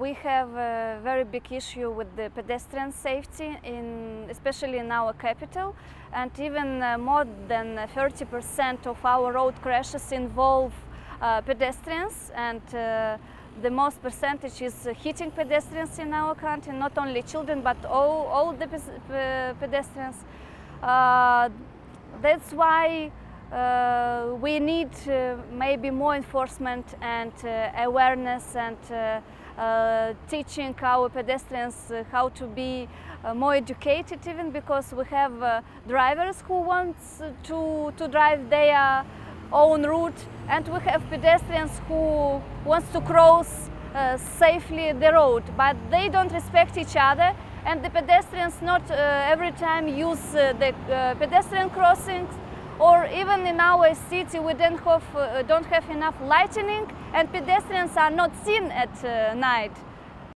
we have a very big issue with the pedestrian safety, in, especially in our capital, and even uh, more than 30% of our road crashes involve uh, pedestrians, and uh, the most percentage is hitting pedestrians in our country, not only children but all, all the pedestrians. Uh, that's why uh, we need uh, maybe more enforcement and uh, awareness and uh, uh, teaching our pedestrians how to be more educated even because we have drivers who want to, to drive their own route and we have pedestrians who wants to cross safely the road but they don't respect each other and the pedestrians not every time use the pedestrian crossings or even in our city we don't have, uh, don't have enough lighting and pedestrians are not seen at uh, night.